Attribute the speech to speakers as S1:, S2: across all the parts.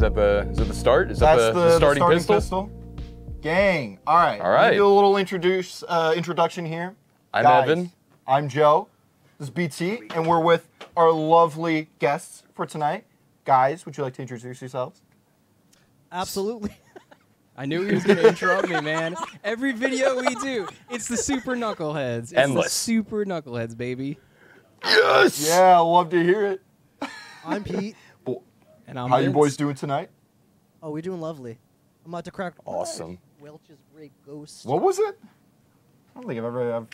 S1: Is that the is that the start? Is that
S2: That's
S1: the,
S2: the, the
S1: starting,
S2: starting
S1: pistol?
S2: pistol. Gang. All right.
S1: All right.
S2: let me. Do a little introduce uh, introduction here.
S1: I'm
S2: Guys,
S1: Evan.
S2: I'm Joe. This is BT, and we're with our lovely guests for tonight. Guys, would you like to introduce yourselves?
S3: Absolutely.
S4: I knew he was gonna interrupt me, man. Every video we do, it's the super knuckleheads. It's
S1: Endless.
S4: The super knuckleheads, baby.
S1: Yes.
S2: Yeah, I love to hear it.
S3: I'm Pete.
S4: And I'm
S2: How you boys doing tonight?
S3: Oh, we're doing lovely. I'm about to crack.
S1: Awesome.
S3: Welch's Grape Ghost.
S2: What was it? I don't think I've ever. I've...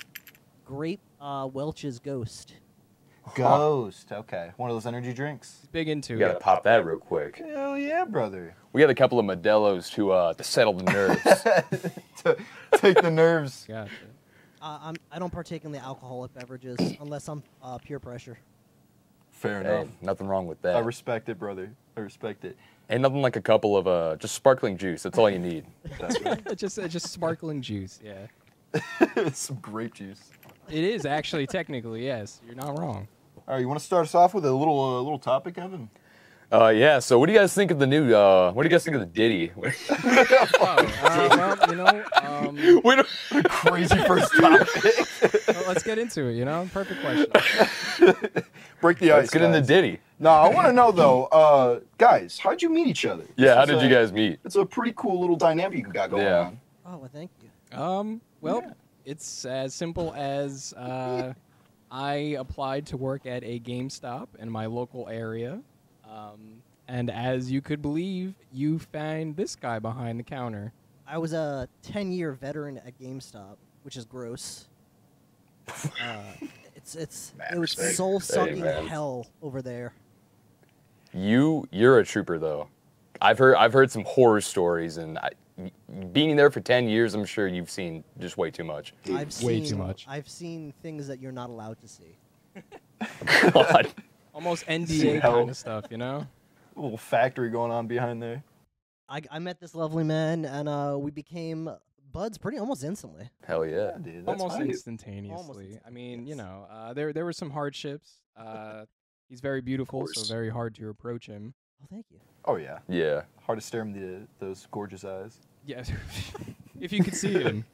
S3: Grape uh, Welch's Ghost.
S2: Ghost. Okay, one of those energy drinks.
S4: Big into
S1: We gotta
S4: it.
S1: pop that real quick.
S2: Hell yeah, brother.
S1: We got a couple of Modelo's to uh to settle the nerves.
S2: to take the nerves.
S4: Gotcha.
S3: Uh, I'm, I don't partake in the alcoholic beverages unless I'm uh, peer pressure.
S2: Fair
S1: hey,
S2: enough.
S1: nothing wrong with that.
S2: I respect it, brother. I respect it.
S1: Ain't nothing like a couple of uh just sparkling juice. That's all you need.
S2: That's
S4: just it's just sparkling juice. Yeah.
S2: It's some grape juice.
S4: It is actually technically yes. You're not wrong.
S2: All right, you want to start us off with a little uh, little topic, Evan?
S1: Uh yeah. So what do you guys think of the new? uh What do you guys think of the Diddy?
S4: Oh, uh, well, you know, um,
S1: we don't.
S2: Crazy first topic.
S4: well, let's get into it. You know, perfect question.
S2: Break the ice.
S1: Let's get into
S2: guys.
S1: Diddy.
S2: No, I want to know though, uh, guys, how'd you meet each other?
S1: Yeah. How
S2: This is
S1: did you guys meet?
S2: It's a pretty cool little dynamic you got going
S1: Yeah.
S2: on.
S3: Oh, well, thank you.
S4: Um, well, it's as simple as uh, I applied to work at a GameStop in my local area. Um, and as you could believe, you find this guy behind the counter.
S3: I was a 10 year veteran at GameStop, which is gross. Uh, it's it's it was soul sucking
S1: man.
S3: hell over there.
S1: You you're a trooper though. I've heard I've heard some horror stories, and I, being there for ten years, I'm sure you've seen just way too much.
S3: I've
S4: Way
S3: seen,
S4: too much.
S3: I've seen things that you're not allowed to see.
S1: God.
S4: Almost
S2: See
S4: NDA kind of stuff, you know?
S2: A little factory going on behind there.
S3: I, I met this lovely man, and uh, we became buds pretty almost instantly.
S1: Hell yeah.
S2: dude. That's
S4: Almost
S2: hype.
S4: instantaneously. I mean, you know, uh, there there were some hardships. Uh, he's very beautiful, so very hard to approach him.
S3: Oh, thank you.
S2: Oh yeah.
S1: Yeah.
S2: Hard to stare him in the, those gorgeous eyes.
S4: Yeah, if you could see him.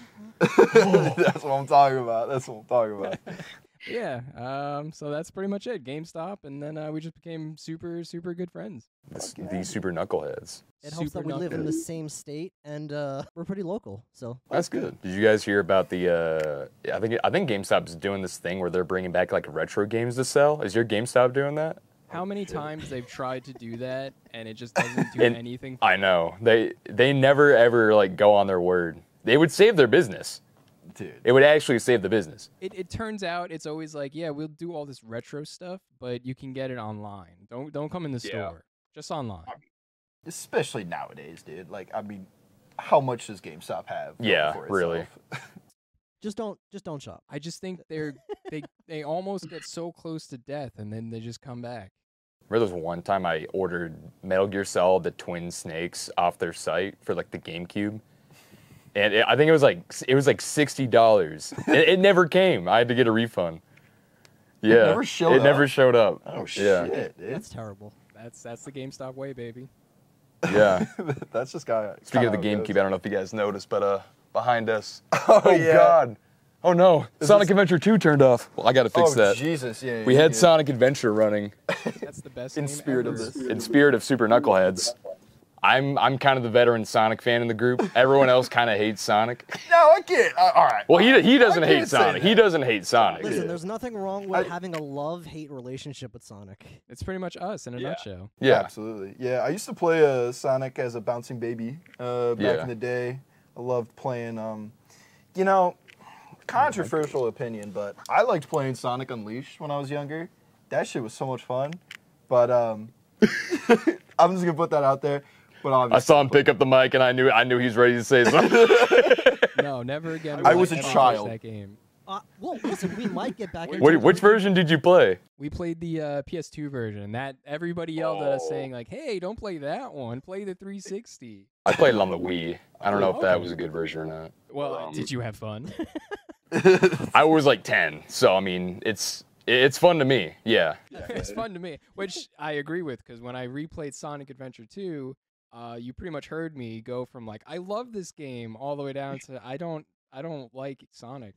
S2: That's what I'm talking about. That's what I'm talking about.
S4: Yeah. Um. So that's pretty much it. GameStop, and then uh, we just became super, super good friends.
S1: This,
S2: Fuck
S1: these super knuckleheads.
S3: It helps
S4: Super
S3: that we live in the same state, and uh, we're pretty local. So
S1: That's good. Did you guys hear about the? Uh, I think I think GameStop's doing this thing where they're bringing back like retro games to sell. Is your GameStop doing that?
S4: How many times they've tried to do that, and it just doesn't do
S1: And-
S4: anything.
S1: I know they they never ever like go on their word. They would save their business.
S2: Dude.
S1: It would actually save the business.
S4: It, it turns out it's always like, yeah, we'll do all this retro stuff, but you can get it online. Don't don't come in the
S1: Yeah.
S4: store. Just online.
S2: Especially nowadays, dude. Like, I mean, how much does GameStop have? going
S1: Yeah,
S2: for
S1: really.
S3: just don't just don't shop.
S4: I just think they're they they almost get so close to death, and then they just come back.
S1: Remember there was one time I ordered Metal Gear Solid: The Twin Snakes off their site for like the GameCube, and it, I think it was like it was like sixty dollars. it, it never came. I had to get a refund. Yeah,
S2: never showed
S1: It never showed up.
S2: oh
S1: yeah,
S2: shit, dude.
S3: That's terrible.
S4: That's that's the GameStop way, baby.
S1: yeah.
S2: That's just got.
S1: Speaking of the GameCube, I don't know if you guys noticed, but uh, behind us.
S2: Oh, yeah.
S1: God. Oh no,
S2: Is
S1: Sonic
S2: this-
S1: Adventure 2 turned off. Well, I got to fix
S2: oh
S1: that.
S2: Jesus, yeah.
S1: We
S2: yeah,
S1: had
S2: yeah.
S1: Sonic Adventure running.
S4: That's the best
S2: In
S4: game
S2: spirit of this.
S1: in spirit of super knuckleheads. I'm I'm kind of the veteran Sonic fan in the group. Everyone else kind of hates Sonic.
S2: No, I can't. Uh, all right.
S1: Well, he he doesn't
S2: I
S1: hate Sonic. He doesn't hate Sonic.
S3: Listen,
S2: Yeah.
S3: there's nothing wrong with
S2: I-
S3: having a love-hate relationship with Sonic.
S4: It's pretty much us in a
S1: Yeah.
S4: nutshell.
S1: Yeah,
S2: Absolutely. Yeah, I used to play uh, Sonic as a bouncing baby uh, back
S1: Yeah.
S2: in the day. I loved playing. Um, you know, controversial opinion, but I liked playing Sonic Unleashed when I was younger. That shit was so much fun. But um, I'm just gonna put that out there. But
S1: I saw him pick up the mic and I knew I knew he was ready to say something.
S4: No, never again.
S2: I was a
S4: ever touch
S2: child.
S4: That game.
S3: Uh, well, listen, we might get back into it.
S1: which version did you play?
S4: We played the uh, PS2 version. That everybody yelled at us
S1: Oh.
S4: saying like, "Hey, don't play that one. Play the 360."
S1: I played it on the Wii. I don't know if that was a good version or not.
S4: Well,
S1: Um,
S4: did you have fun?
S1: I was like 10, so I mean, it's It's fun to me. Yeah.
S4: it's fun to me, which I agree with because when I replayed Sonic Adventure 2, uh, you pretty much heard me go from like I love this game all the way down to I don't I don't like Sonic.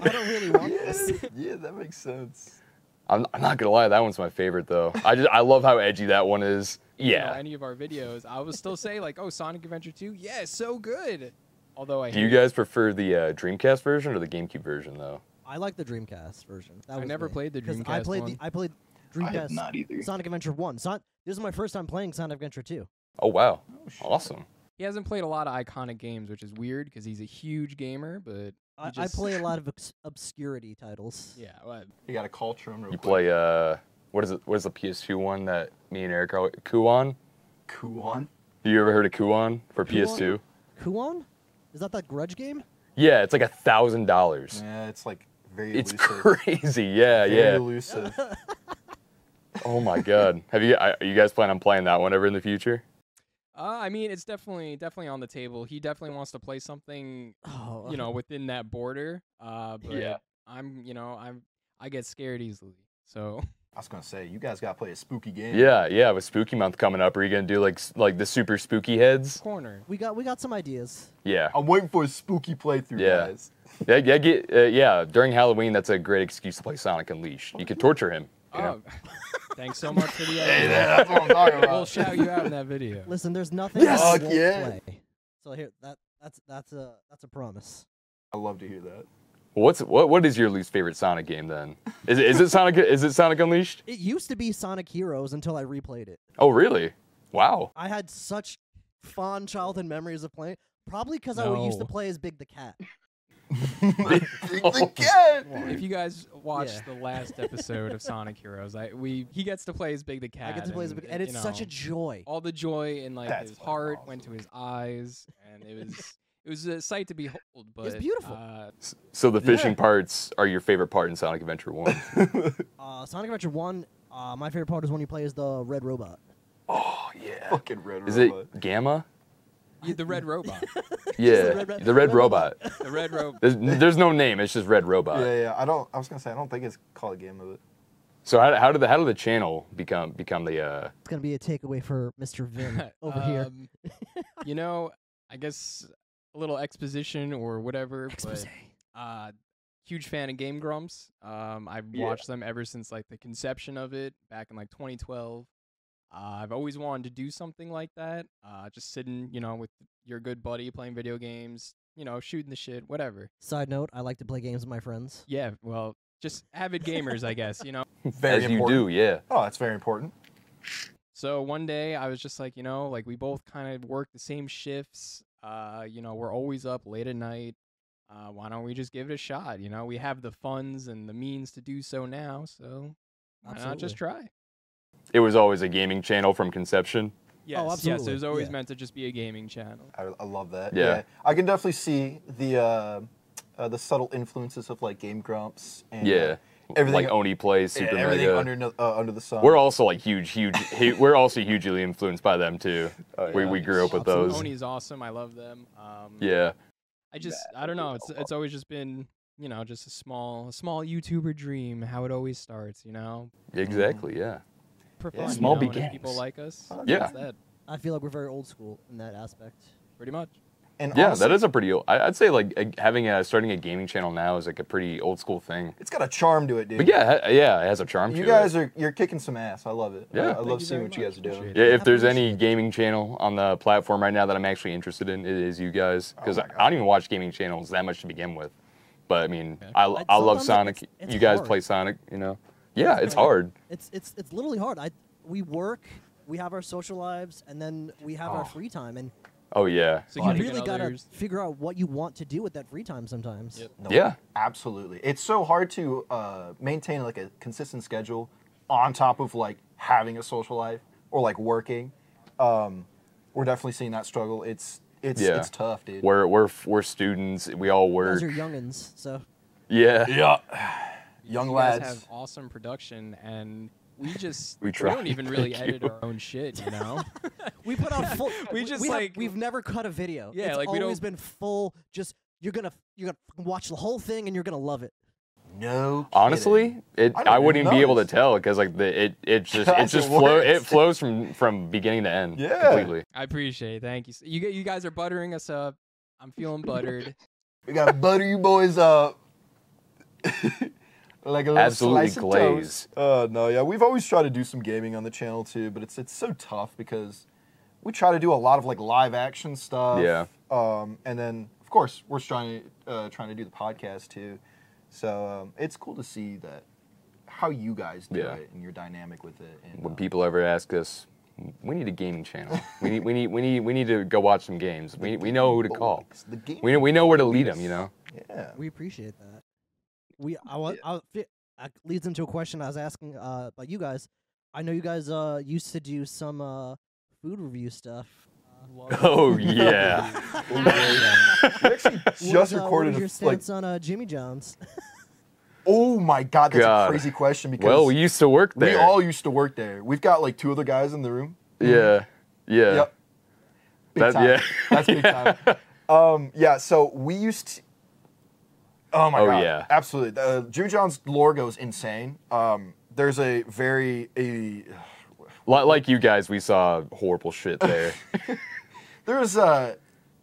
S3: I don't really want this.
S2: yeah, that makes sense.
S1: I'm, I'm not gonna lie, that one's my favorite though. I just I love how edgy that one is.
S4: You know,
S1: Yeah.
S4: any of our videos, I will still say like, oh, Sonic Adventure 2, yeah, so good. Although I
S1: Do you
S4: hate it.
S1: guys prefer the uh, Dreamcast version or the GameCube version though?
S3: I like the Dreamcast version. That
S4: I never
S3: me.
S4: played the
S3: 'Cause I
S4: Dreamcast
S3: played
S4: one.
S3: the I played
S2: I
S3: Dreamcast
S2: have not either.
S3: Sonic Adventure One. Son- this is my first time playing Sonic Adventure Two.
S1: Oh wow.
S2: shit.
S1: Awesome.
S4: He hasn't played a lot of iconic games, which is weird because he's a huge gamer. But
S3: I, I play a lot of obs- obscurity titles.
S4: yeah, well,
S2: You got to culture him real
S1: You
S2: quick.
S1: play uh what is it what is the PS2 one that me and Eric are Kuon?
S2: Kuon.
S1: You ever heard of Kuon for PS2?
S3: Kuon? Is that that Grudge game?
S1: Yeah, it's like a thousand dollars.
S2: Yeah, it's like very
S1: It's
S2: elusive.
S1: crazy. Yeah,
S2: Very
S1: yeah.
S2: elusive.
S1: Oh my god. Have you I- are you guys plan on playing that one ever in the future?
S4: Uh, I mean, it's definitely definitely on the table. He definitely wants to play something,
S3: Oh,
S4: you know, within that border. Uh, but
S1: Yeah.
S4: I'm, you know, I'm I get scared easily. So
S2: I was gonna say you guys got to play a spooky game.
S1: Yeah, yeah. With Spooky Month coming up, are you gonna do like like the super spooky heads?
S4: corner.
S3: we got we got some ideas.
S1: Yeah,
S2: I'm waiting for a spooky playthrough,
S1: Yeah.
S2: guys.
S1: yeah, yeah. Get, uh, yeah. During Halloween, that's a great excuse to play Sonic Unleashed. You could torture him. You know?
S4: Oh, thanks so much for the
S2: Hey,
S4: idea.
S2: that's what I'm talking
S4: we'll shout you out in that video.
S3: Listen, there's nothing
S2: Yes!
S3: I
S2: Fuck
S3: won't
S2: yeah.
S3: play. So here, that that's that's a that's a promise.
S2: I love to hear that.
S1: What's what? What is your least favorite Sonic game then? Is it is it Sonic? Is it Sonic Unleashed?
S3: It used to be Sonic Heroes until I replayed it.
S1: Oh, really? Wow.
S3: I had such fond childhood memories of playing. Probably because I used to
S4: No.
S3: play as Big the Cat.
S2: The cat.
S4: If you guys watched
S3: Yeah.
S4: the last episode of Sonic Heroes, I we he gets to play as Big the Cat.
S3: I get to play as a
S4: and,
S3: big, and
S4: you
S3: it's such a
S4: know,
S3: joy.
S4: all the joy in like
S2: That's
S4: his
S2: fucking
S4: heart
S2: awesome.
S4: went to his eyes, and it was it was a sight to behold. But
S3: beautiful.
S4: Uh,
S1: So the fishing
S2: Yeah.
S1: parts are your favorite part in Sonic Adventure One.
S3: Uh, Sonic Adventure One. Uh, my favorite part is when you play as the red robot.
S1: oh yeah.
S2: Fucking red
S1: Is
S2: robot.
S1: it Gamma?
S4: Yeah, the red robot,
S1: Yeah,
S3: red ro-
S1: the Red
S3: red
S1: Robot.
S4: the red robot.
S1: There's, there's no name. It's just Red Robot.
S2: Yeah, yeah. I don't. I was gonna say I don't think it's called a game of it.
S1: So how, how did the how did the channel become become the uh
S3: It's gonna be a takeaway for Mr. Vin over here.
S4: Um, you know, I guess a little exposition or whatever.
S3: Expose.
S4: But uh, huge fan of Game Grumps. Um, I've
S1: Yeah.
S4: watched them ever since like the conception of it back in like 2012. Uh, I've always wanted to do something like that. Uh, just sitting, you know, with your good buddy playing video games, you know, shooting the shit, whatever.
S3: Side note: I like to play games with my friends.
S4: Yeah, well, just avid gamers, I guess, you know.
S2: Very
S1: as
S2: important.
S1: you do? Yeah.
S2: Oh, that's very important.
S4: So one day I was just like, you know, like we both kind of work the same shifts. Uh, you know, we're always up late at night. Uh, why don't we just give it a shot? You know, we have the funds and the means to do so now, so why not just try?
S1: It was always a gaming channel from conception.
S4: Yes, yes, it was always
S3: yeah.
S4: meant to just be a gaming channel.
S2: I, I love that.
S1: Yeah.
S2: I can definitely see the uh, uh, the subtle influences of like Game Grumps and uh,
S1: Yeah.
S2: everything
S1: like Oney plays
S2: yeah,
S1: Super
S2: everything
S1: Mega.
S2: under uh, under the sun.
S1: we're also like huge, huge. hu- we're also hugely influenced by them too.
S2: Oh,
S1: We
S2: yeah.
S1: we grew up with those.
S4: Oney's awesome. I love them. Um,
S1: Yeah.
S4: I just, I don't know. It's it's always just been, you know, just a small, a small YouTuber dream. How it always starts, you know.
S1: Exactly. Yeah.
S4: For
S2: Yeah.
S1: Small
S4: you know, and people
S1: beginnings.
S4: like us.
S2: Oh,
S1: Yeah.
S4: that.
S3: I feel like we're very old school in that aspect.
S4: Pretty much.
S2: and
S1: Yeah,
S2: honestly,
S1: that is a pretty. old- I- I'd say like a- having a starting a gaming channel now is like a pretty old school thing.
S2: It's got a charm to it, dude.
S1: But yeah, ha- yeah, it has a charm
S2: you
S1: to
S2: guys
S1: it.
S2: are you're kicking some ass. I love it. I-
S1: Yeah.
S2: I,
S1: Thank
S2: love seeing
S4: very
S2: what you guys are doing.
S4: Appreciate
S1: Yeah, if there's any gaming channel on the platform right now that I'm actually interested in, it is you guys. Because
S2: Oh my
S1: I don't even watch gaming channels that much to begin with. But I mean,
S4: Okay.
S1: I,
S3: I-
S1: I love Sonic.
S3: it's- it's
S1: you guys
S3: hard.
S1: play Sonic, you know? Yeah,
S3: It's
S1: it's hard.
S3: It's it's it's literally hard. I we work, we have our social lives, and then we have
S1: Oh.
S3: our free time, and
S1: Oh yeah.
S3: So
S4: you
S3: really gotta
S4: others.
S3: figure out what you want to do with that free time. Sometimes.
S4: Yep.
S2: No,
S1: Yeah.
S2: absolutely. It's so hard to uh, maintain like a consistent schedule on top of like having a social life or like working. Um, we're definitely seeing that struggle. It's it's
S1: Yeah.
S2: it's tough, dude.
S1: We're we're we're students. We all
S3: You
S1: work.
S3: guys are youngins, so
S1: Yeah.
S2: yeah, young
S4: you
S2: lads.
S4: guys have awesome production and we just
S1: We
S4: we, don't even really
S1: Thank
S4: edit
S1: you.
S4: our own shit, you know.
S3: we put out full.
S4: We just,
S3: have-
S4: like-
S3: we've never cut a video.
S4: Yeah,
S3: it's
S4: like, we
S3: always
S4: don't-
S3: been full. Just you're gonna you're gonna watch the whole thing and you're gonna love it.
S2: No.
S1: Honestly, it
S2: I
S1: I, wouldn't
S2: even
S1: even be able to tell because like the it it just it just flow it flows from from beginning to end
S2: Yeah.
S1: completely.
S4: I appreciate. it. Thank you. You you guys are buttering us up. I'm feeling buttered.
S2: We got to butter you boys up. Like a little
S1: Absolutely
S2: slice of
S1: glaze.
S2: toast. Uh, no, yeah, we've always tried to do some gaming on the channel too, but it's it's so tough because we try to do a lot of like live action stuff.
S1: Yeah.
S2: Um, and then of course we're trying to uh, trying to do the podcast too. So um, it's cool to see that how you guys do
S1: Yeah.
S2: it and your dynamic with it. And,
S1: When
S2: uh,
S1: people ever ask us, we need a gaming channel. we need we need we need we need to go watch some games. We we know who to call.
S2: boys, the game
S1: We know we know where to lead them. You know.
S2: Yeah.
S3: We appreciate that. We I want I, that leads into a question I was asking uh about you guys. I know you guys uh used to do some uh food review stuff. Uh,
S1: Oh yeah.
S2: we actually
S3: what
S2: just
S3: uh, what
S2: recorded
S3: was your
S2: a, like
S3: stance on uh, Jimmy John's?
S2: Oh my god, that's
S1: God.
S2: a crazy question because
S1: well, we used to work there.
S2: we all used to work there. We've got like two other guys in the room.
S1: yeah. Yeah.
S2: Yep. Big
S1: That-
S2: time.
S1: yeah.
S2: That's big time. Um, yeah, so we used to, Oh my
S1: Oh,
S2: god.
S1: yeah.
S2: Absolutely. Uh, Jimmy John's lore goes insane. Um, there's a very a
S1: Li- Like you guys, we saw horrible shit there.
S2: there's uh,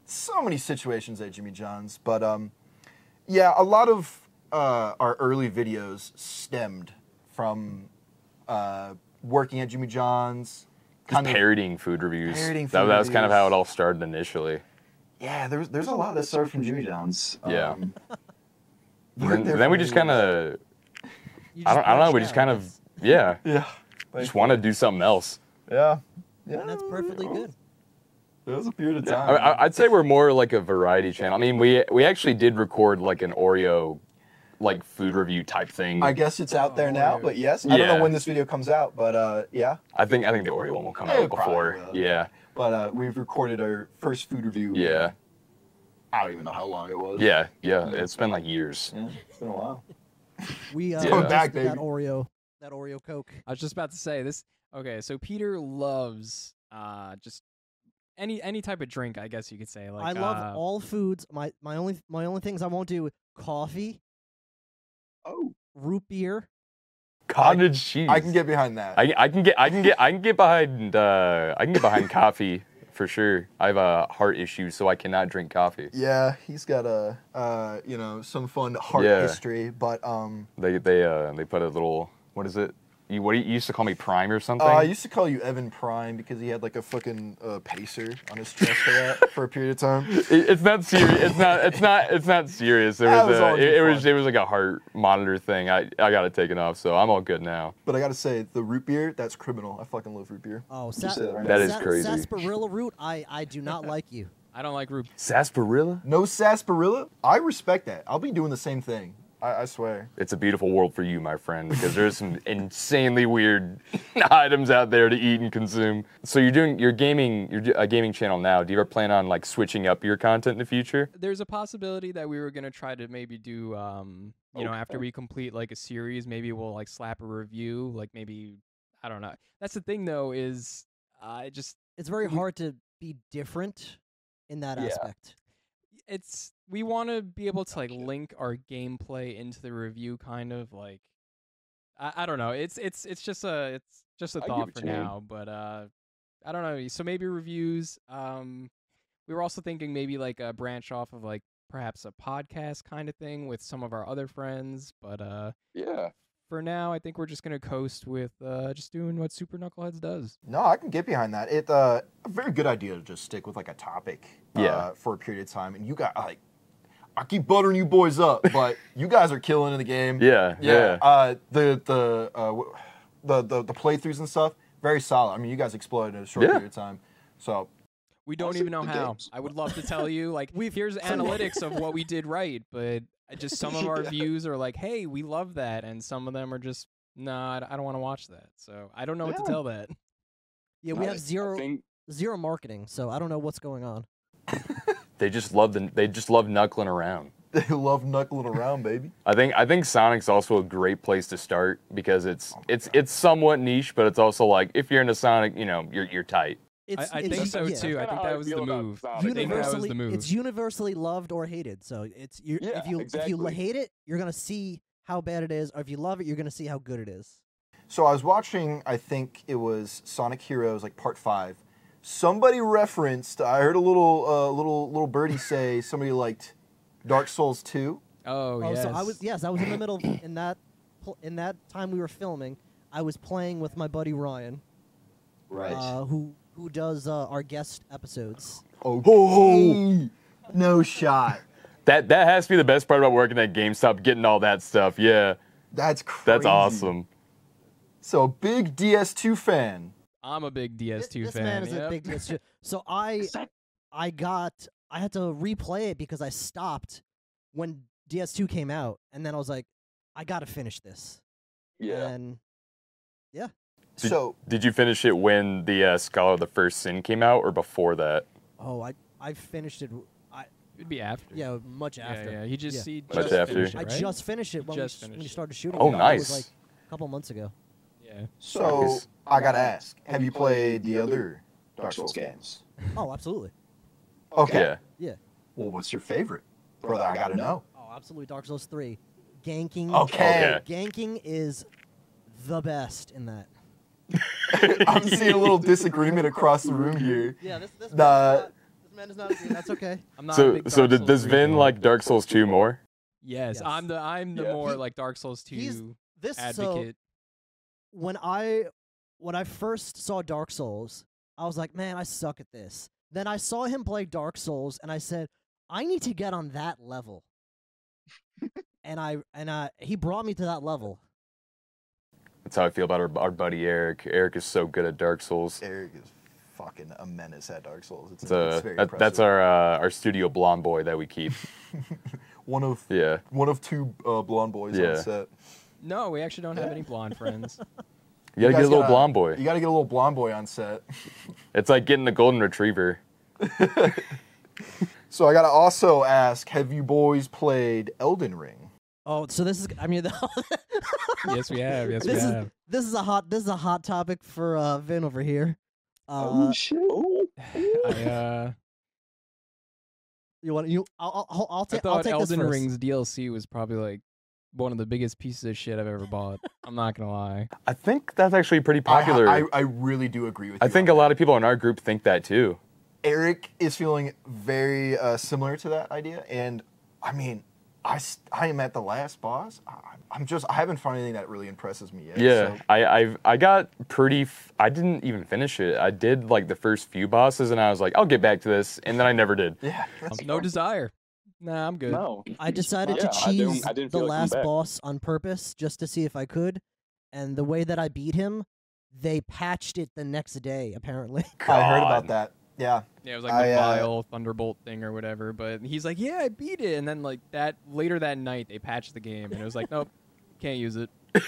S2: so many situations at Jimmy John's, but um, yeah, a lot of uh, our early videos stemmed from uh, working at Jimmy John's.
S1: Just parodying food reviews.
S2: Parodying
S1: that,
S2: food
S1: that was kind of how it all started initially.
S2: Yeah, there's there's a lot that started from Jimmy John's.
S1: Yeah.
S2: Um,
S1: And
S2: worked
S1: then, then we just kind of, I don't, I don't know, we just kind of,
S3: guess.
S1: yeah,
S2: Yeah.
S1: just want to do something else.
S2: Yeah. Yeah.
S3: And that's perfectly
S2: it was-
S3: good.
S2: It was a period of
S1: I,
S2: time.
S1: I- I'd say we're more like a variety channel. I mean, we we actually did record like an Oreo, like food review type thing.
S2: I guess it's out there now,
S4: Oreo.
S2: but yes, I don't know when this video comes out, but uh, yeah.
S1: I think I think the Oreo one will come
S2: It
S1: out
S2: probably
S1: before.
S2: will.
S1: Yeah,
S2: But uh, we've recorded our first food review.
S1: yeah,
S2: I don't even know how long it was.
S1: yeah, yeah. It's been like years.
S2: Yeah, it's been a while.
S3: We uh,
S1: Yeah.
S3: we
S2: back,
S3: tasted that. Oreo, that Oreo Coke.
S4: I was just about to say this. Okay, so Peter loves uh just any any type of drink, I guess you could say. Like
S3: I love
S4: uh,
S3: all foods. My my only my only things I won't do: coffee,
S2: Oh,
S3: root beer.
S1: Cottage cheese.
S2: I can get behind that.
S1: I, I can get I can get I can get behind uh, I can get behind coffee for sure. I have a heart issue, so I cannot drink coffee.
S2: yeah, he's got a uh, you know some fun heart
S1: Yeah.
S2: history, but um,
S1: They they uh they put a little what is it? You what you used to call me Prime or something?
S2: uh, I used to call you Evan Prime because he had like a fucking uh, pacer on his chest for that for a period of time.
S1: It- it's not serious. It's not. It's not. It's not serious. It
S2: That
S1: was.
S2: was
S1: a,
S2: all
S1: it, it was. It was like a heart monitor thing. I I got it taken off, so I'm all good now.
S2: But I gotta say, the root beer, that's criminal. I fucking love root beer.
S3: Oh,
S2: Just
S3: sa-
S2: say that right
S1: That
S2: now.
S1: is
S3: sa-
S1: crazy.
S3: Sarsaparilla root. I I do not like you.
S4: I don't like root.
S1: Sarsaparilla.
S2: No sarsaparilla? I respect that. I'll be doing the same thing. I, I swear.
S1: It's a beautiful world for you, my friend, because there's some insanely weird items out there to eat and consume. So you're doing you're gaming you're a gaming channel now. Do you ever plan on like switching up your content in the future?
S4: There's a possibility that we were gonna try to maybe do um you know after we complete like a series, maybe we'll like slap a review, like maybe I don't know. That's the thing though is I just
S3: It's very hard to be different in that
S1: Yeah.
S3: aspect.
S4: It's we want to be able to like link our gameplay into the review kind of like I, I don't know it's it's it's just a it's just a thought for
S1: mean.
S4: now but uh i don't know so maybe reviews um we were also thinking maybe like a branch off of like perhaps a podcast kind of thing with some of our other friends but uh
S1: Yeah.
S4: For now i think we're just gonna coast with uh just doing what super knuckleheads does
S2: No, I can get behind that. It's uh, a very good idea to just stick with like a topic uh,
S1: Yeah.
S2: for a period of time. And you got like, I keep buttering you boys up, but you guys are killing in the game.
S1: Yeah. Yeah.
S2: Uh, the the uh, the the the playthroughs and stuff, very solid. I mean, you guys exploded in a short
S1: Yeah.
S2: period of time. So
S4: we don't even know how
S2: games.
S4: i would love to tell you like we here's analytics of what we did right but I just some of our
S2: Yeah.
S4: views are like hey we love that and some of them are just nah I don't want to watch that so i don't know what to tell that
S3: Yeah, we
S1: I-
S3: have
S1: I
S3: zero
S1: think
S3: zero marketing, so I don't know what's going on.
S1: they just love the they just love knuckling around.
S2: they love knuckling around, baby.
S1: I think I think Sonic's also a great place to start because it's
S2: Oh
S1: it's
S2: God.
S1: it's somewhat niche, but it's also like if you're into Sonic, you know, you're you're tight.
S3: It's,
S4: I, I
S3: it's
S4: think so
S3: yeah.
S4: too i think that was the move I that was
S3: Universally,
S4: the move
S3: it's universally loved or hated. So it's you
S1: Yeah,
S3: if you if you hate it, you're gonna see how bad it is, or if you love it, you're gonna see how good it is.
S2: So I was watching, I think it was Sonic Heroes, like part five. Somebody referenced. I heard a little, uh, little, little birdie say somebody liked Dark Souls two.
S4: Oh,
S3: Oh,
S4: yes.
S3: so I was yes, I was in the middle of, in that in that time we were filming. I was playing with my buddy Ryan,
S5: Right.
S3: uh, who who does uh, our guest episodes.
S2: Okay. No shot.
S1: That that has to be the best part about working at GameStop, getting all that stuff. Yeah,
S2: That's crazy.
S1: that's awesome.
S2: So big DS2 fan.
S4: I'm a big DS2
S3: this
S4: fan.
S3: man is a big DS2. So I I got I had to replay it because I stopped when DS2 came out, and then I was like, I gotta finish this. Yeah. And
S1: Did-
S2: So
S1: Did you finish it when the uh, Scholar of the First Sin came out, or before that?
S3: oh, I I finished it. I
S4: It'd be after.
S3: yeah, much after.
S4: yeah. yeah. He just
S3: Yeah.
S4: he
S1: Much
S4: just
S1: after.
S4: finished it,
S3: I just finished it when,
S4: Just
S3: we, s- when you started shooting.
S1: Oh,
S3: it. It was
S1: nice.
S3: like a couple months ago.
S4: Yeah.
S2: so I gotta ask. Have you played the other Dark Souls games?
S3: Oh, absolutely.
S2: Okay.
S1: Yeah.
S3: Yeah.
S2: Well, what's your favorite, brother? I gotta know.
S3: Oh, absolutely. Dark Souls 3. Ganking.
S2: Okay.
S1: Okay.
S3: Ganking is the best in that.
S2: I'm seeing a little disagreement across the room here.
S3: Yeah, this this,
S2: The-
S3: man, is not, this man is not agree. That's okay.
S4: I'm not a
S1: So
S4: big
S1: so
S4: Dark
S1: did,
S4: Souls
S1: does
S4: 3
S1: Vin
S4: fan.
S1: like Dark Souls 2 more?
S4: Yes,
S3: Yes.
S4: I'm the I'm the
S1: Yeah.
S4: more like Dark Souls 2
S3: he's- This so
S4: advocate.
S3: when I when I first saw Dark Souls, I was like, man, I suck at this. Then I saw him play Dark Souls, and I said, I need to get on that level. and I and I he brought me to that level.
S1: That's how I feel about our, our buddy Eric. Eric is so good at Dark Souls.
S2: Eric is fucking a menace at Dark Souls. It's,
S1: It's,
S2: it's very
S1: that, that's our uh, our studio blonde boy that we keep.
S2: one of
S1: yeah.
S2: one of two uh, blonde boys
S1: Yeah.
S2: on set.
S4: No, we actually don't have any blonde friends.
S1: You gotta
S2: guys
S1: get a little
S2: gotta-
S1: blonde boy.
S2: You gotta get a little blonde boy on set.
S1: It's like getting a golden retriever.
S2: So I gotta also ask: Have you boys played Elden Ring?
S3: Oh, so this is I mean
S4: yes, we have. Yes, we
S3: this is
S4: have.
S3: this is a hot this is a hot topic for uh, Vin over here.
S5: oh
S3: Uh,
S5: shit! Oh.
S4: I uh
S3: you want you? I'll I'll, I'll,
S4: I
S3: ta- I'll
S4: thought
S3: take
S4: Elden
S3: this.
S4: Ring's DLC was probably like one of the biggest pieces of shit I've ever bought. I'm not gonna lie.
S1: I think that's actually pretty popular.
S2: I,
S1: I,
S2: I, really do agree with you.
S1: I
S2: think
S1: a
S2: that.
S1: lot of people in our group think that too.
S2: Eric is feeling very uh, similar to that idea, and I mean, I, s- I am at the last boss. I, I'm just I haven't found anything that really impresses me yet.
S1: Yeah,
S2: so-
S1: I I've, I got pretty. F- I didn't even finish it. I did like the first few bosses, and I was like, I'll get back to this, and then I never did.
S2: yeah.
S4: Um, no desire. Nah, I'm good.
S5: No.
S3: I decided
S5: Yeah,
S3: to
S5: I didn't-
S3: cheese
S5: I didn't
S3: the
S5: like
S3: last boss on purpose just to see if I could. And the way that I beat him, they patched it the next day, apparently.
S2: I heard about that. Yeah.
S4: Yeah, it was like
S2: I,
S4: the
S2: uh,
S4: vile thunderbolt thing or whatever. But he's like, "Yeah, I beat it," and then like that later that night they patched the game, and it was like, "Nope, can't use it."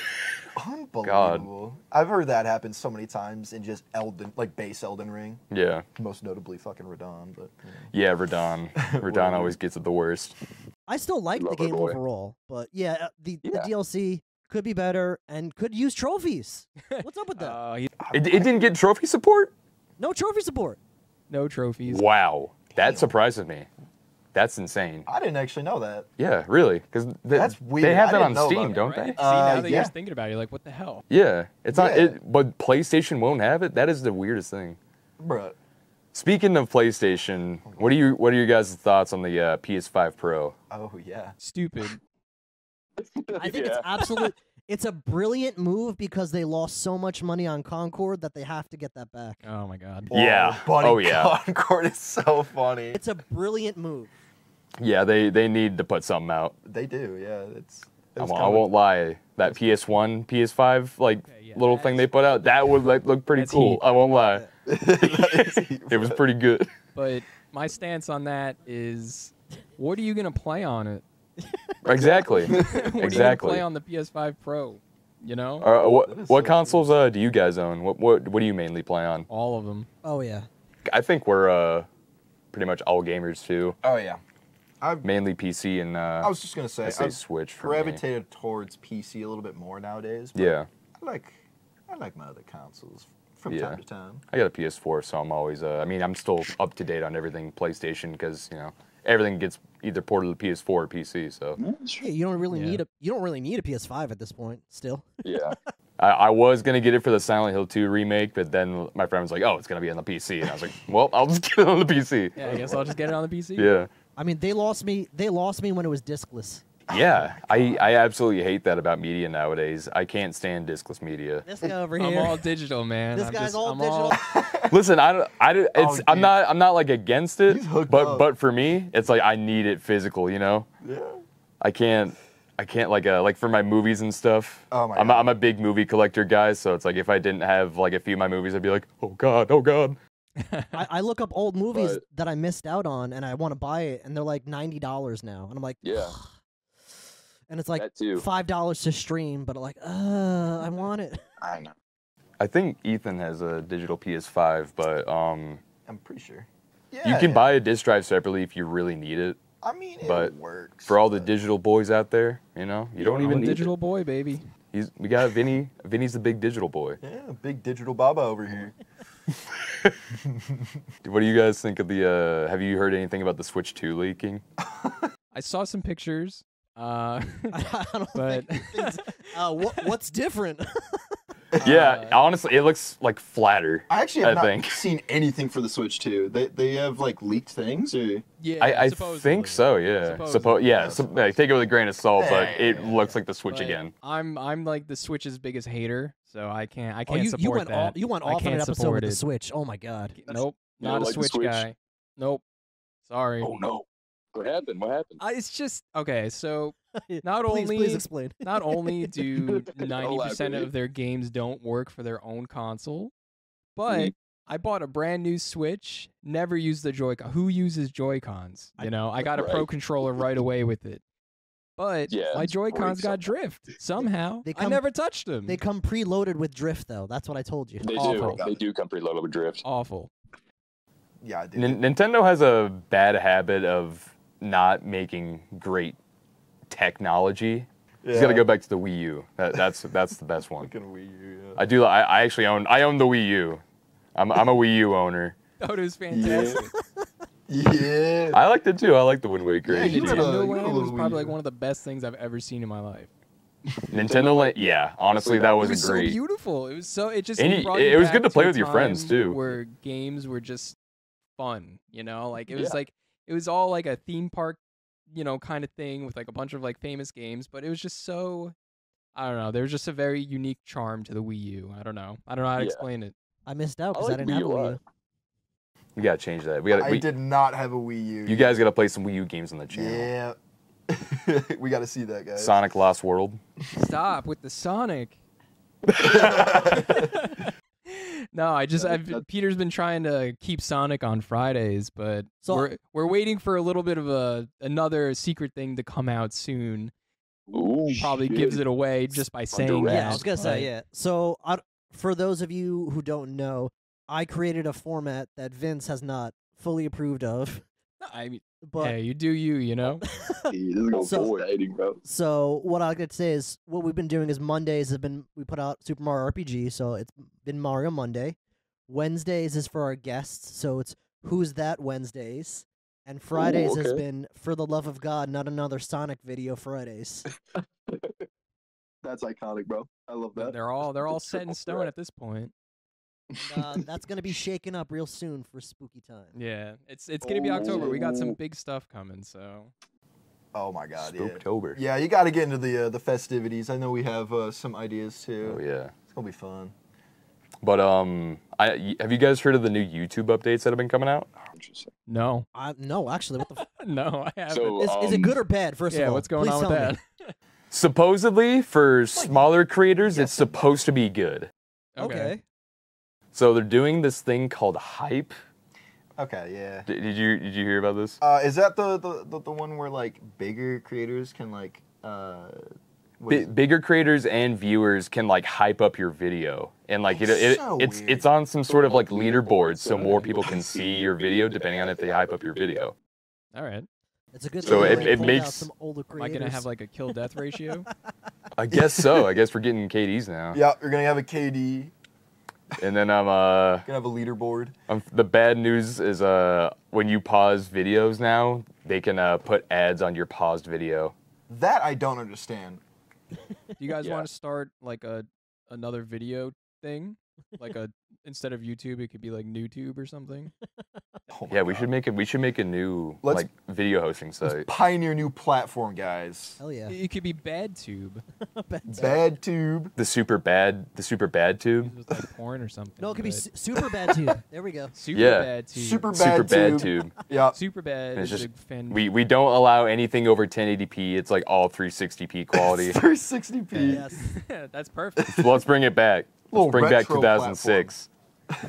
S2: Unbelievable. I've heard that happen so many times in just Elden, like base Elden Ring.
S1: Yeah,
S2: Most notably, fucking Radahn. But you know.
S1: yeah. Radahn.
S2: Radahn
S1: always gets it the worst.
S3: I still like the game
S5: boy.
S3: overall, but yeah, uh, the, the DLC could be better and could use trophies. What's up with that?
S4: Uh, he,
S1: It, it didn't get trophy support.
S3: no trophy support.
S4: No trophies.
S1: Wow, that surprises me. That's insane.
S2: I didn't actually know that.
S1: Yeah, really, because
S2: That's weird.
S1: They have
S2: I
S1: that
S2: didn't
S1: on
S2: know
S1: Steam,
S2: that,
S1: don't
S4: Right?
S1: they?
S4: See, now
S2: Uh,
S4: that
S2: yeah.
S4: you're just thinking about it, you're like, what the hell?
S1: Yeah, it's not.
S2: Yeah.
S1: It, but PlayStation won't have it. That is the weirdest thing.
S2: Bruh.
S1: Speaking of PlayStation, what are you? What are your guys' thoughts on the uh, PS5 Pro?
S2: Oh, yeah.
S4: Stupid.
S3: I think it's
S5: Yeah.
S3: absolute. It's a brilliant move because they lost so much money on Concord that they have to get that back.
S4: Oh my god.
S1: Yeah.
S2: Oh, buddy,
S1: Oh, yeah.
S2: Concord is so funny.
S3: It's a brilliant move.
S1: Yeah, they they need to put something out.
S2: They do, yeah. It's.
S1: I won't, I won't lie. That PS1, PS5 like
S4: Okay, yeah,
S1: little thing they put out, that would like look pretty cool.
S4: heat.
S1: I won't lie.
S2: That is-
S1: It was pretty good.
S4: But my stance on that is, what are you gonna play on it?
S1: Exactly.
S4: what are you
S1: exactly.
S4: play on the PS5 Pro? You know,
S1: Uh,
S2: That
S1: what
S2: is
S1: what
S2: so
S1: consoles uh, do you guys own? What what what do you mainly play on?
S4: all of them.
S3: Oh yeah.
S1: I think we're uh, pretty much all gamers too.
S2: Oh, yeah. I've,
S1: Mainly PC and uh,
S2: I was just going to say,
S1: I say
S2: I've
S1: Switch for me.
S2: gravitated towards PC a little bit more nowadays. but
S1: Yeah,
S2: I like, I like my other consoles from
S1: Yeah.
S2: time to time.
S1: I got a PS4, so I'm always. Uh, I mean, I'm still up to date on everything PlayStation because you know everything gets either ported to the PS4 or PC. So
S5: Yeah, that's true.
S3: Yeah, you don't really
S4: Yeah.
S3: need a you don't really need a PS5 at this point. Still,
S5: Yeah.
S1: I, I was gonna get it for the Silent Hill 2 remake, but then my friend was like, "Oh, it's gonna be on the PC," and I was like, "Well, I'll just get it on the PC."
S4: Yeah, I guess I'll just get it on the PC.
S1: Yeah.
S3: I mean, they lost me. They lost me when it was discless.
S1: Yeah, I, I absolutely hate that about media nowadays. I can't stand discless media.
S3: This guy over here.
S4: I'm all digital, man.
S3: This
S4: I'm
S3: guy's
S4: just,
S3: all
S4: I'm
S3: digital.
S1: Listen, I don't, I don't, it's,
S2: Oh,
S1: I'm not, I'm not like against it, but,
S2: up.
S1: but for me, it's like I need it physical. You know,
S2: Yeah.
S1: I can't, I can't like, uh, like for my movies and stuff.
S2: Oh my
S1: I'm, a,
S2: God.
S1: I'm a big movie collector guy, so it's like if I didn't have like a few of my movies, I'd be like, oh god, oh god.
S3: I, I look up old movies
S5: But-
S3: that I missed out on, and I want to buy it, and they're like ninety dollars now, and I'm like,
S5: Yeah.
S3: and it's like five dollars to stream, but like, uh, I want it.
S5: I know.
S1: I think Ethan has a digital PS5, but um,
S2: I'm pretty sure. Yeah, you
S1: can
S2: yeah.
S1: buy a disc drive separately if you really need it.
S2: I mean, it
S1: but
S2: works.
S1: For all the digital boys out there, you know, you don't
S4: I'm
S1: even
S4: a
S1: need
S4: digital
S1: It.
S4: boy, baby.
S1: He's, we got Vinny. Vinny's the big digital boy.
S2: Yeah, big digital Baba over here.
S1: What do you guys think of the? Uh, have you heard anything about the Switch 2 leaking?
S4: I saw some pictures. Uh,
S3: I, I don't
S4: But-
S3: think uh, what, what's different?
S1: Yeah,
S4: Uh,
S1: honestly, it looks like flatter.
S2: I actually have
S1: I
S2: not
S1: think.
S2: seen anything for the Switch 2. They they have like leaked things or
S4: yeah,
S1: I, I think so. Yeah. Suppo-
S4: Supposedly.
S1: yeah.
S2: Yeah,
S1: So, like, take it with a grain of salt, but it
S2: yeah, yeah.
S1: looks like the Switch
S4: But
S1: again.
S4: I'm I'm like the Switch's biggest hater, so I can't I
S3: oh,
S4: can't
S3: you,
S4: support
S3: you went
S4: that.
S3: all, you went
S4: I
S3: off on an
S4: can't
S3: episode
S4: support
S3: with the. Switch. Oh my god.
S4: Nope, not a
S5: like
S4: Switch,
S5: Switch?
S4: guy. Nope. Sorry.
S5: Oh no. What happened? What happened?
S4: I, it's just okay. So not
S3: please,
S4: only
S3: please explain.
S4: not only do ninety percent of their games don't work for their own console, but
S5: Mhm.
S4: I bought a brand new Switch. Never used the Joy-Con. Who uses Joy Cons? You know, I got a Pro controller right away with it. But
S5: Yeah,
S4: my
S5: it's
S4: Joy Cons got drift somehow.
S3: they
S4: I never touched them.
S3: They come preloaded with drift, though. That's what I told you.
S5: They
S4: Awful.
S5: do. They do come preloaded with drift.
S4: Awful.
S2: yeah, dude.
S1: Nin- Nintendo has a bad habit of not making great technology.
S2: yeah.
S1: He's got to go back to the Wii U. That, that's that's the best one.
S2: Fucking Wii U, yeah.
S1: I do. I, I actually own. I own the Wii U. I'm I'm a Wii U owner.
S4: Oh, it was fantastic.
S2: Yeah.
S1: I liked it too. I like the Wind Waker.
S2: Yeah, you
S4: Nintendo
S2: had a- you had a
S4: Land was probably like one of the best things I've ever seen in my life.
S1: Nintendo Land. Yeah, honestly, that
S4: it
S1: was,
S4: was
S1: a
S4: so
S1: great.
S4: beautiful. It was so it just
S1: And
S4: it,
S1: it was good to play
S4: a
S1: with your friends, too.
S4: Where games were just fun, you know, like it was
S5: Yeah.
S4: like it was all like a theme park, you know, kind of thing with like a bunch of like famous games, but it was just so I don't know. There was just a very unique charm to the Wii U. I don't know. I don't know how to
S5: Yeah.
S4: explain it.
S3: I missed out because I,
S5: like
S3: didn't
S5: Wii
S3: have a
S5: U a
S3: Wii. U.
S1: We gotta change that. We got.
S2: I
S1: We,
S2: did not have a Wii U.
S1: you guys gotta play some Wii U games on the channel.
S2: Yeah. we got to see that, guys.
S1: Sonic Lost World.
S4: Stop with the Sonic. no, I just I've, Peter's been trying to keep Sonic on Fridays, but
S3: So-
S4: we're we're waiting for a little bit of a another secret thing to come out soon.
S5: Ooh,
S4: Probably
S5: shit.
S4: gives it away just by saying
S5: wraps.
S3: Yeah. I was gonna
S4: but-
S3: say yeah. So I, for those of you who don't know, I created a format that Vince has not fully approved of.
S4: I mean,
S3: But
S4: hey, you do you, you know.
S5: Hey, this is going
S3: So-
S5: dating,
S3: so what I could say is what we've been doing is Mondays have been we put out Super Mario RPG, so it's been Mario Monday. Wednesdays is for our guests, so it's Who's That Wednesdays. And Fridays has
S5: okay.
S3: been For the Love of God, not another Sonic video Fridays.
S5: That's iconic, bro. I love that.
S4: They're all they're all set in stone
S5: threat.
S4: at this point.
S3: And, uh, that's gonna be shaken up real soon for spooky time.
S4: Yeah, it's it's gonna be October. We got some
S5: Oh.
S4: big stuff coming, so
S2: Oh my god, yeah.
S1: Spooktober.
S2: Yeah, you got to get into the uh, the festivities. I know we have uh, some ideas too.
S1: Oh yeah.
S2: It's gonna be fun.
S1: But um, I have you guys heard of the new YouTube updates that have been coming out?
S4: No,
S3: I no, actually, what the f-
S4: no, I haven't.
S5: So,
S3: is, is it
S5: um,
S3: good or bad? First
S4: yeah,
S3: of all,
S4: what's going on with that?
S1: Supposedly, for smaller creators, it's supposed to be good.
S3: Okay.
S1: So they're doing this thing called hype.
S2: Okay, yeah.
S1: Did, did you did you hear about this?
S2: Uh, is that the, the, the, the one where like bigger creators can like uh, what
S1: Bi-
S2: is it?
S1: bigger creators and viewers can like hype up your video, and like it, it
S2: so
S1: it's
S2: weird.
S1: it's on some sort of like leaderboard, so more people can see your video depending on if they hype up your video.
S4: All right.
S3: It's a good
S1: So
S3: thing
S1: it- it makes-
S3: some older
S4: Am I gonna have like a kill death ratio?
S1: I guess so. I guess we're getting KDs now.
S2: Yeah, you're gonna have a KD.
S1: And then I'm uh,
S2: Gonna have a leaderboard.
S1: um, the bad news is uh, when you pause videos now, they can uh, put ads on your paused video.
S2: That I don't understand.
S4: Do you guys
S1: Yeah.
S4: want to start like a another video thing? Like a instead of YouTube, it could be like NewTube or something.
S2: Oh my
S1: Yeah, we
S2: God.
S1: should make it. we should make a new
S2: Let's-
S1: like video hosting
S2: Let's
S1: site.
S2: pioneer new platform, guys.
S3: Hell yeah.
S4: It could be BadTube.
S2: Bad tube.
S1: The super bad the super bad
S4: It
S1: tube.
S4: was like porn or something.
S3: No, it could be su- super bad too. There we go.
S4: super
S1: Yeah.
S4: bad tube.
S2: Super bad
S1: Super bad
S2: tube.
S1: tube.
S2: Yeah.
S4: super bad.
S1: And it's
S4: is
S1: just-
S4: a fan-
S1: We we don't allow anything over 1080p. It's like all 360p quality.
S2: 360p.
S3: Yes.
S4: That's perfect.
S1: So let's bring it back.
S2: Little
S1: Let's bring back 2006.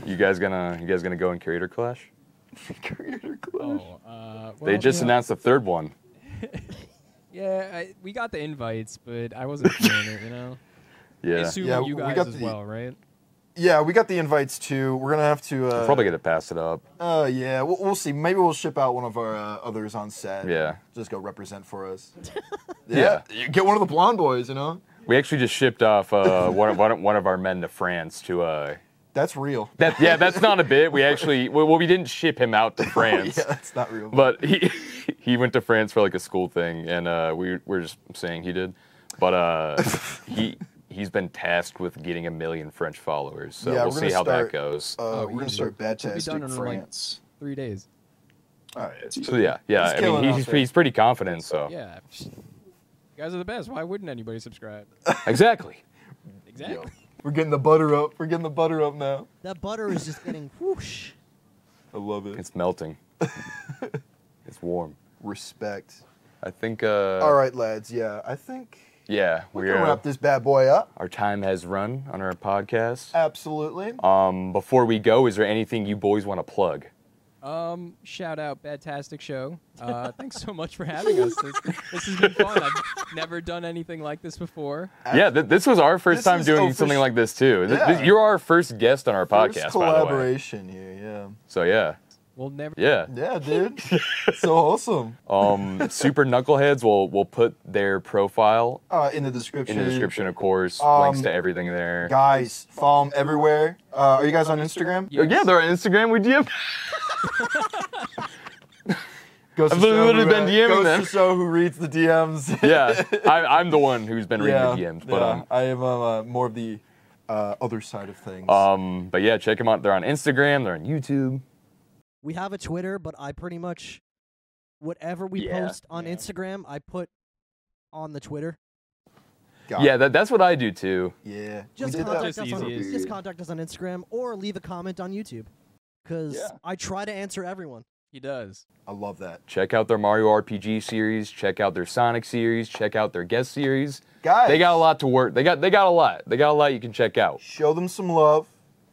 S1: You guys gonna you guys gonna go in Creator Clash?
S2: Creator Clash.
S4: Oh, uh,
S1: They just
S4: yeah.
S1: announced the third one.
S4: Yeah, I, we got the invites, but I wasn't feeling it. You know. I
S1: Yeah.
S4: assume
S2: Yeah,
S4: you
S2: we got
S4: as
S2: the-
S4: well, right?
S2: Yeah, we got the invites too. We're gonna have to. Uh,
S1: We're probably gonna pass it up.
S2: Uh, yeah, we'll, we'll see. Maybe we'll ship out one of our uh, others on set.
S1: Yeah.
S2: Just go represent for us.
S1: Yeah.
S2: You get one of the blonde boys, you know?
S1: We actually just shipped off uh, one, of- one, of- one of our men to France to. Uh,
S2: That's real.
S1: that yeah, that's not a bit. We actually well, well we didn't ship him out to France,
S2: yeah, that's not real.
S1: but he he went to France for like a school thing, and uh, we we're just saying he did, but uh, he. He's been tasked with getting a million French followers, so
S2: Yeah,
S1: we'll
S2: we're
S1: see
S2: gonna
S1: how
S2: start-
S1: that goes.
S2: uh,
S4: Oh,
S2: we're gonna start bad
S4: We'll be
S2: testing
S4: in, like,
S2: France.
S4: Three days.
S2: All right.
S1: so yeah, yeah.
S2: He's
S1: I mean, he's, he's pretty confident. So
S4: Yeah. You guys are the best. Why wouldn't anybody subscribe?
S1: exactly.
S4: Exactly.
S2: We're getting the butter up. We're getting the butter up now.
S3: That butter is just getting whoosh.
S2: I love it.
S1: It's melting. it's warm.
S2: Respect.
S1: I think. Uh,
S2: All right, lads. Yeah, I think
S1: Yeah,
S2: we
S1: we're
S2: can wrap this bad boy up.
S1: our time has run on our podcast.
S2: Absolutely.
S1: Um, before we go, is there anything you boys want to plug?
S4: Um, shout out Badtastic Show. Uh, thanks so much for having us. This, this has been fun. I've never done anything like this before.
S1: yeah, th- this was our first
S2: This
S1: time doing
S2: offici-
S1: something like this too. Th- th-
S2: Yeah.
S1: you're our first guest on our
S2: First
S1: podcast, by the way.
S2: collaboration here. Yeah.
S1: So yeah,
S4: We'll never.
S1: yeah.
S2: Yeah, dude. so awesome.
S1: Um, super knuckleheads will will put their profile
S2: Uh, in the description.
S1: in the description, of course.
S2: Um,
S1: links to everything there.
S2: Guys, follow them everywhere. Uh, are you guys on Instagram?
S4: Yeah.
S1: Yeah, they're on Instagram. We DM.
S2: Goes to
S1: I've
S2: show
S1: literally
S2: who,
S1: been DMing
S2: goes
S1: them.
S2: to show who reads the DMs.
S1: yeah, I, I'm the one who's been reading
S2: yeah,
S1: the DMs, but
S2: yeah.
S1: um,
S2: I am uh, more of the uh, other side of things.
S1: Um, but yeah, check them out. They're on Instagram. They're on YouTube.
S3: We have a Twitter, but I pretty much whatever we
S1: Yeah,
S3: post on
S2: yeah.
S3: Instagram, I put on the Twitter.
S2: Got
S1: Yeah, that, that's what I do too.
S2: yeah.
S3: Just contact.
S4: Just
S3: us on just contact us on Instagram or leave a comment on YouTube, because
S2: Yeah.
S3: I try to answer everyone.
S4: He does.
S2: I love that,
S1: Check out their Mario RPG series. Check out their Sonic series. Check out their guest series.
S2: guys.
S1: They got a lot to work. They got they got a lot. They got a lot you can check out.
S2: Show them some love,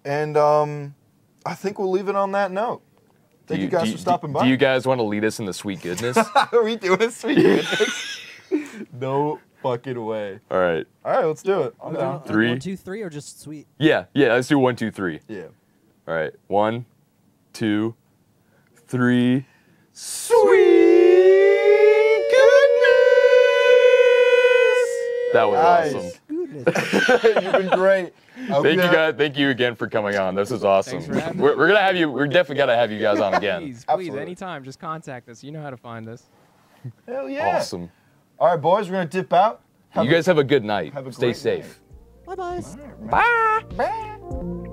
S2: and um, I think we'll leave it on that note. Thank
S1: Do
S2: you, guys
S1: do
S2: for stopping
S1: do,
S2: by.
S1: Do you guys want to lead us in the sweet goodness?
S2: Are we doing sweet goodness? no fucking way.
S1: All right.
S2: All right, let's do it. I'm
S3: We're
S2: down.
S3: doing,
S1: Three.
S3: one, two, three, or just sweet.
S1: Yeah, yeah. Let's do one, two, three.
S2: Yeah.
S1: All right. One, two, three. Sweet goodness. That was
S2: Nice.
S1: awesome.
S2: You've been great.
S1: Thank you guys. Thank you again for coming on. This is awesome.
S4: Thanks for having
S1: We're, we're gonna have you. We're definitely gonna have you guys on again.
S4: Please, please,
S2: Absolutely.
S4: anytime, just contact us. You know how to find us.
S2: Hell yeah.
S1: Awesome.
S2: All right, boys, we're gonna dip out. Have
S1: You
S2: a-
S1: guys have a good night.
S2: have a
S1: Stay
S2: great
S1: safe.
S3: bye bye.
S1: Bye.
S2: Bye.